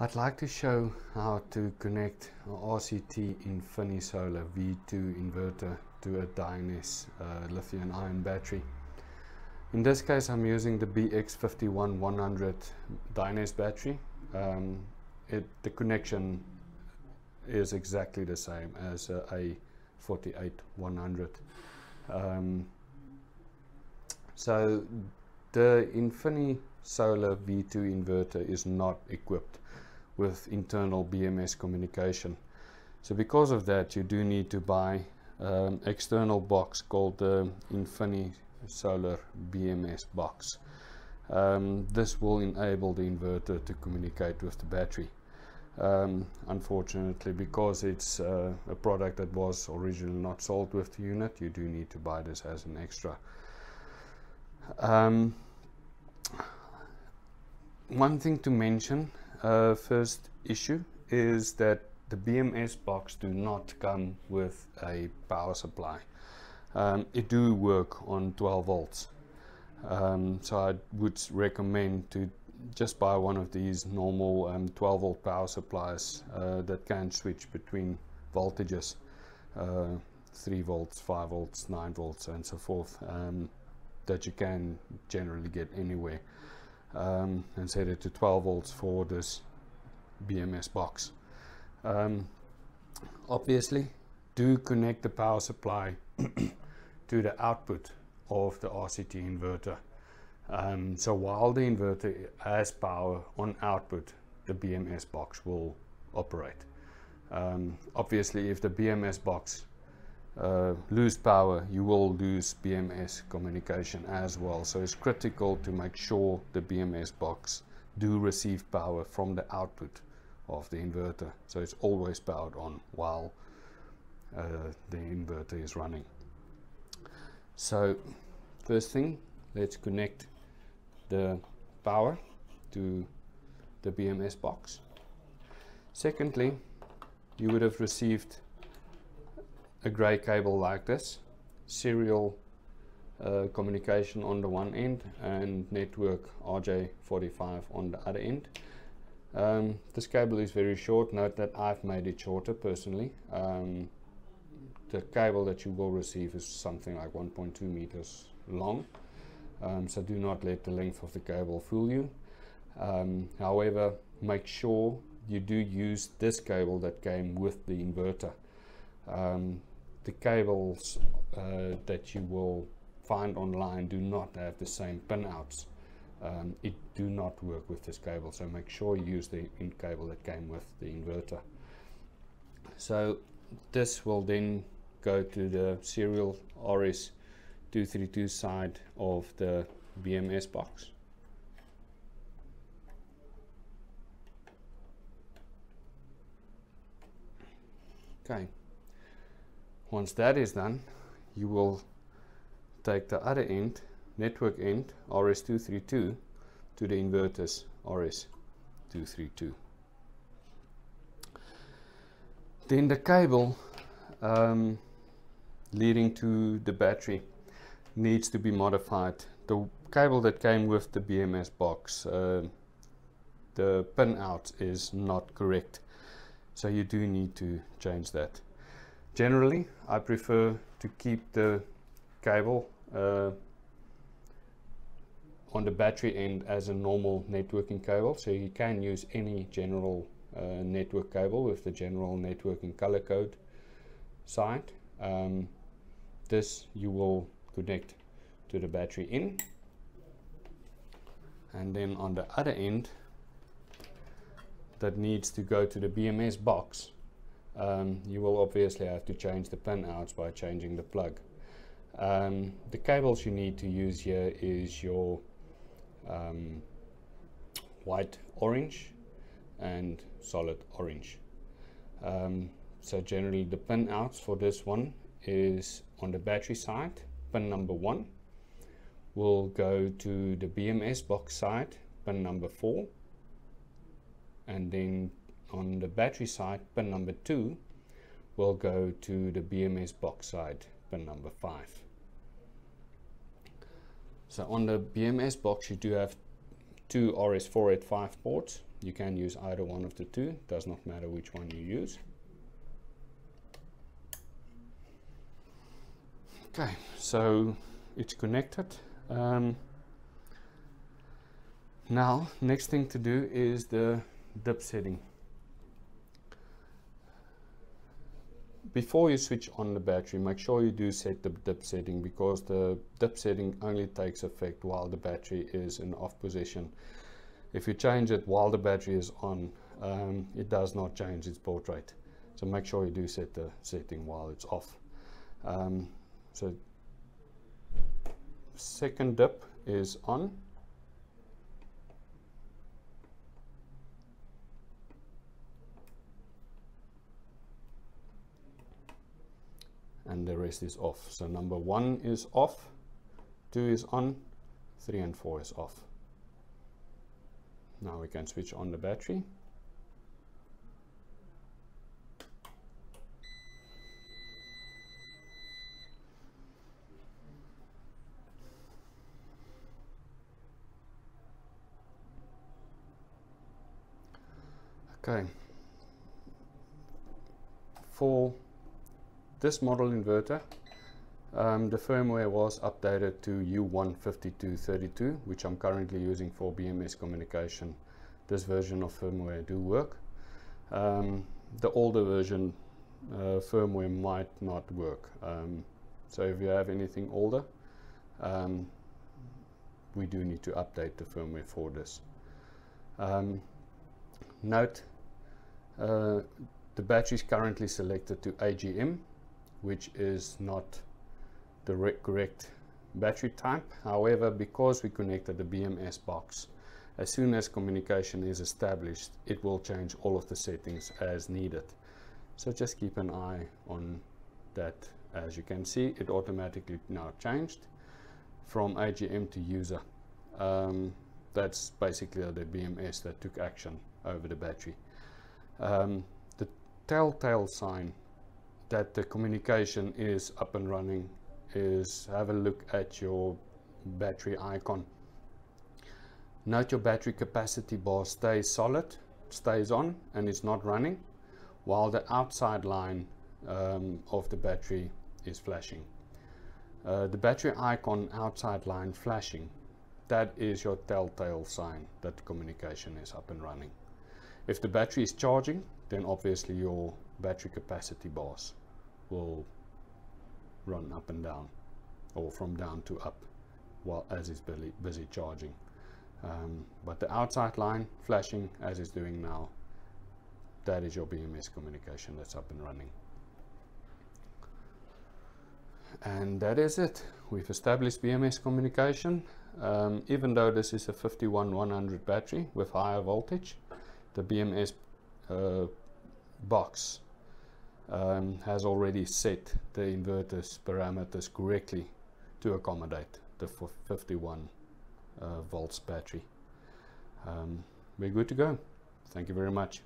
I'd like to show how to connect RCT Infinisolar V2 inverter to a Dyness uh, lithium ion battery. In this case I'm using the BX51100 Dyness battery. Um, it, the connection is exactly the same as a A48100. Um, so the Infinisolar V2 inverter is not equipped with internal BMS communication. So because of that, you do need to buy um, external box called the Infini Solar BMS box. Um, this will enable the inverter to communicate with the battery. Um, unfortunately, because it's uh, a product that was originally not sold with the unit, you do need to buy this as an extra. Um, one thing to mention uh, first issue is that the BMS box do not come with a power supply. Um, it do work on 12 volts. Um, so I would recommend to just buy one of these normal um, 12 volt power supplies uh, that can switch between voltages uh, 3 volts 5 volts 9 volts and so forth um, that you can generally get anywhere um, and set it to 12 volts for this BMS box. Um, obviously, do connect the power supply to the output of the RCT inverter. Um, so while the inverter has power on output, the BMS box will operate. Um, obviously, if the BMS box uh, lose power, you will lose BMS communication as well. So it's critical to make sure the BMS box do receive power from the output of the inverter. So it's always powered on while uh, the inverter is running. So first thing, let's connect the power to the BMS box. Secondly, you would have received a grey cable like this, serial uh, communication on the one end and network RJ45 on the other end. Um, this cable is very short, note that I've made it shorter personally. Um, the cable that you will receive is something like 1.2 meters long, um, so do not let the length of the cable fool you. Um, however, make sure you do use this cable that came with the inverter. Um, the cables uh, that you will find online do not have the same pinouts. Um, it do not work with this cable, so make sure you use the in cable that came with the inverter. So this will then go to the serial RS232 side of the BMS box. Okay. Once that is done, you will take the other end, network end, RS232, to the inverters RS232. Then the cable um, leading to the battery needs to be modified. The cable that came with the BMS box, uh, the pin out is not correct. So you do need to change that. Generally, I prefer to keep the cable uh, on the battery end as a normal networking cable. So you can use any general uh, network cable with the general networking color code side. Um, this you will connect to the battery in. And then on the other end, that needs to go to the BMS box um, you will obviously have to change the pin outs by changing the plug. Um, the cables you need to use here is your um, white orange and solid orange. Um, so generally the pin outs for this one is on the battery side, pin number one will go to the BMS box side, pin number four, and then on the battery side, pin number 2 will go to the BMS box side, pin number 5. So on the BMS box you do have two RS485 ports, you can use either one of the two. Does not matter which one you use. Okay so it's connected. Um, now next thing to do is the dip setting before you switch on the battery make sure you do set the dip setting because the dip setting only takes effect while the battery is in off position. If you change it while the battery is on um, it does not change its baud rate. So make sure you do set the setting while it's off. Um, so second dip is on and the rest is off. So number one is off, two is on, three and four is off. Now we can switch on the battery. Okay. For this model inverter, um, the firmware was updated to U15232, which I'm currently using for BMS communication. This version of firmware do work. Um, the older version uh, firmware might not work. Um, so if you have anything older, um, we do need to update the firmware for this. Um, note, uh, the battery is currently selected to AGM which is not the correct battery type. However, because we connected the BMS box, as soon as communication is established, it will change all of the settings as needed. So just keep an eye on that. As you can see, it automatically now changed from AGM to user. Um, that's basically the BMS that took action over the battery. Um, the telltale sign that the communication is up and running is have a look at your battery icon. Note your battery capacity bar stays solid, stays on and is not running while the outside line um, of the battery is flashing. Uh, the battery icon outside line flashing, that is your telltale sign that the communication is up and running. If the battery is charging, then obviously your battery capacity bars will run up and down or from down to up while as it's busy, charging. Um, but the outside line flashing as it's doing now, that is your BMS communication that's up and running. And that is it. We've established BMS communication. Um, even though this is a 51100 battery with higher voltage, the BMS uh, box um, has already set the inverter's parameters correctly to accommodate the 51 uh, volts battery. Um, we're good to go. Thank you very much.